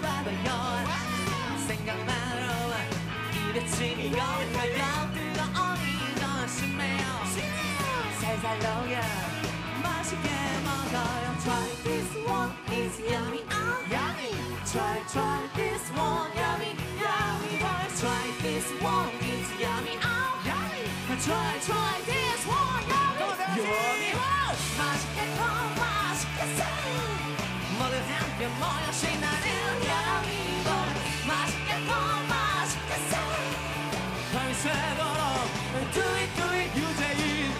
받아요 생각만으로 입에 침이 고이고요 뜨거운 건 심해요 살살 녹여 맛있게 먹어요 Try this one, it's yummy, oh yummy Try, try this one, yummy, yummy boy Try this one, it's yummy, oh yummy Try, try this one, yummy, yummy boy 맛있겠 새도록 Do it, do it, 유재인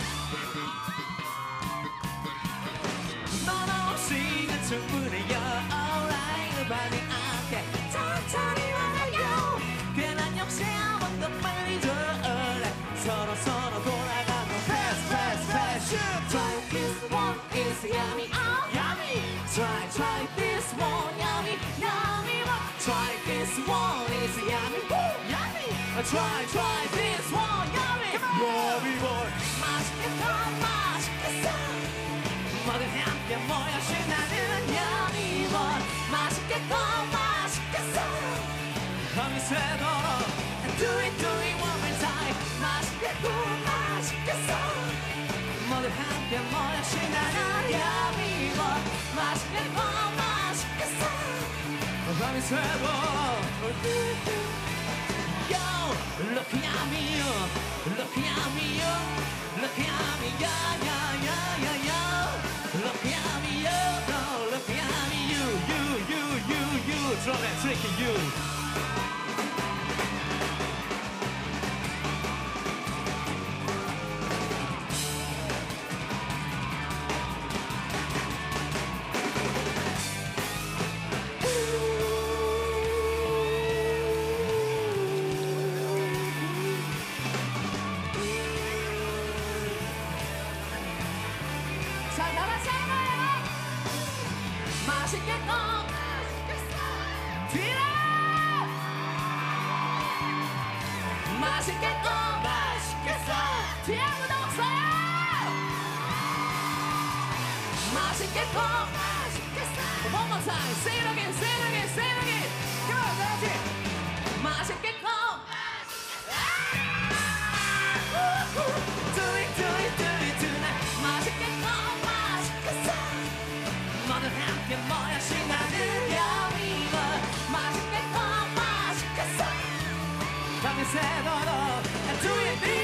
넌 없이는 충분해요 Alright 빨리 앞에 천천히 와요 괜한 역시 한번더 빨리 돌아올래 서로 서로 돌아가고 Fast fast fast Try this one is yummy oh yummy Try try this one yummy yummy one Try this one is yummy woo yummy Try try this one yummy yummy boy 맛있겠다 맛있겠어 모두 함께 모여 신나는 여미원 맛있겠고 맛있겠어 밤이 새도록 Do it do it one more time 맛있겠고 맛있겠어 모두 함께 모여 신나는 여미원 맛있겠고 맛있겠어 밤이 새도록 Yo, look at me, look at me, look at me, yeah, yeah, yeah, yeah, yeah. Look at me, yo, no, look at me, you, you, you, you, you, drum and trick you. 맛있겠다 맛있겠어 뒤로 맛있겠다 맛있겠어 뒤에 아무도 없어요 맛있겠다 맛있겠어 One more time Say it again Say it again Say it again Come on 다 같이 새도록 Do it,